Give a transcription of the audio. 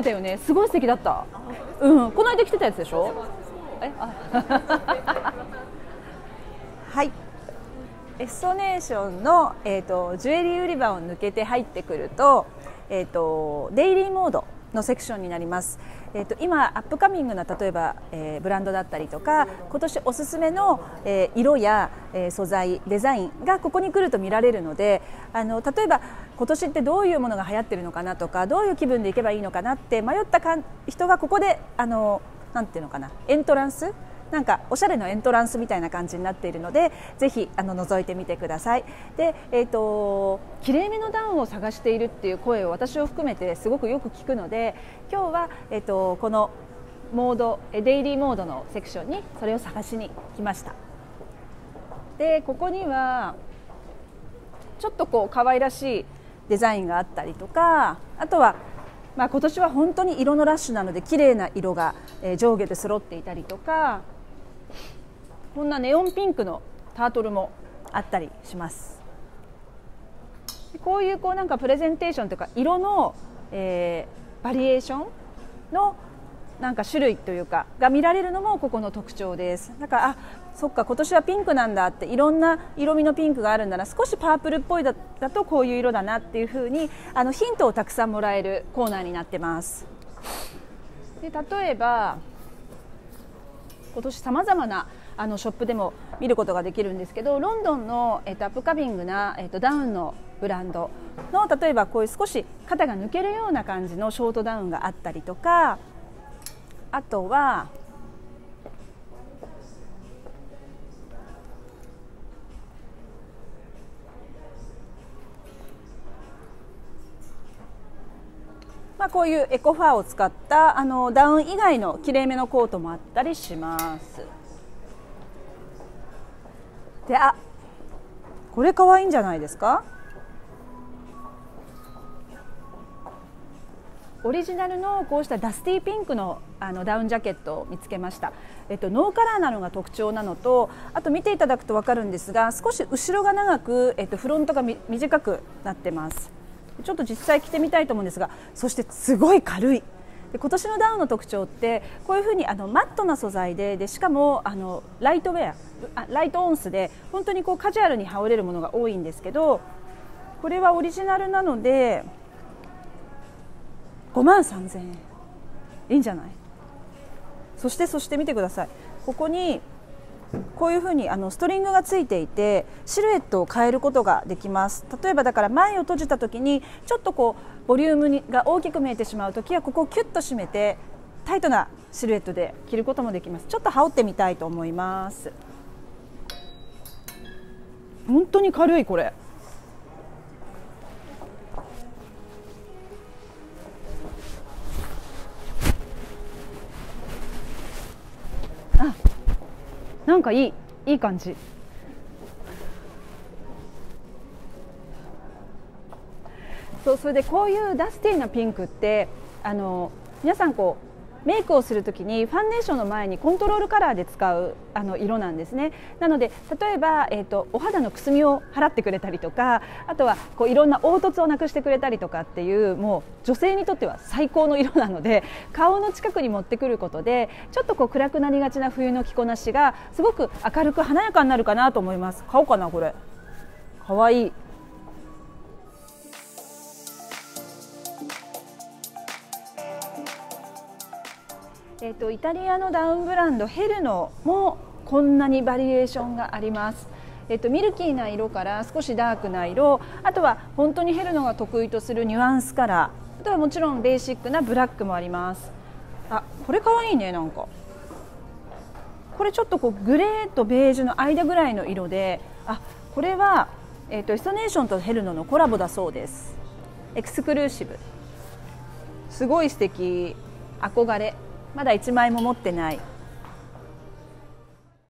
ってたよね。すごい素敵だった。うん。この間着てたやつでしょ？え？あ。はい。エストネーションの、えーと、ジュエリー売り場を抜けて入ってくると,、えーと、デイリーモード。のセクションになります、えーと、今アップカミングな例えば、えー、ブランドだったりとか今年おすすめの、えー、色や、えー、素材デザインがここに来ると見られるのであの例えば今年ってどういうものが流行ってるのかなとかどういう気分で行けばいいのかなって迷ったか人がここであのなんていうのかなエントランスなんかおしゃれのエントランスみたいな感じになっているのでぜひあの覗いてみてください。で、えーと、きれいめのダウンを探しているっていう声を私を含めてすごくよく聞くので今日は、えーと、このモードデイリーモードのセクションにそれを探しに来ました。でここにはちょっとこう可愛らしいデザインがあったりとかあとはまあ、今年は本当に色のラッシュなので綺麗な色が上下で揃っていたりとかこんなネオンピンクのタートルもあったりします。こういうこうなんかプレゼンテーションというか色の、えー、バリエーションのなんか種類というかが見られるのもここの特徴です。だからあそっか今年はピンクなんだっていろんな色味のピンクがあるんだな少しパープルっぽいだだとこういう色だなっていうふうにあのヒントをたくさんもらえるコーナーになってます。で例えば今年さまざまなあのショップでも見ることができるんですけどロンドンの、えーと、アップカビングな、えーと、ダウンのブランドの例えばこういう少し肩が抜けるような感じのショートダウンがあったりとかあとはまあ、こういうエコファーを使ったあのダウン以外のきれいめのコートもあったりします。であこれ可愛いんじゃないですか？オリジナルのこうしたダスティーピンクのあのダウンジャケットを見つけました、えっと、ノーカラーなのが特徴なのとあと見ていただくと分かるんですが少し後ろが長く、えっと、フロントが短くなってます。ちょっと実際着てみたいと思うんですがそしてすごい軽い。で今年のダウンの特徴ってこういうふうにあのマットな素材ででしかもあのライトウェアライトオンスで本当にこうカジュアルに羽織れるものが多いんですけどこれはオリジナルなので5万3000円。いいんじゃない？そしてそして見てください。ここにこういうふうにあのストリングがついていてシルエットを変えることができます。例えばだから前を閉じた時にちょっとこうボリュームにが大きく見えてしまう時はここをキュッと締めてタイトなシルエットで着ることもできます。ちょっと羽織ってみたいと思います。本当に軽いこれ。なんかいいいい感じ。そうそれでこういうダスティーなピンクってあの皆さんこうメイクをするときにファンデーションの前にコントロールカラーで使うあの色なんですね。なので例えば、えーと、お肌のくすみを払ってくれたりとかあとはこういろんな凹凸をなくしてくれたりとかっていうもう女性にとっては最高の色なので顔の近くに持ってくることでちょっとこう暗くなりがちな冬の着こなしがすごく明るく華やかになるかなと思います。買おうかなこれ。かわいい。えーと、イタリアのダウンブランドヘルノもこんなにバリエーションがあります。えっと、ミルキーな色から少しダークな色あとは本当にヘルノが得意とするニュアンスカラーあとはもちろんベーシックなブラックもあります。あこれかわいいねなんか。これちょっとこうグレーとベージュの間ぐらいの色であこれは、えっと、エストネーションとヘルノのコラボだそうです。エクスクルーシブ。すごい素敵。憧れ。まだ1枚も持ってない。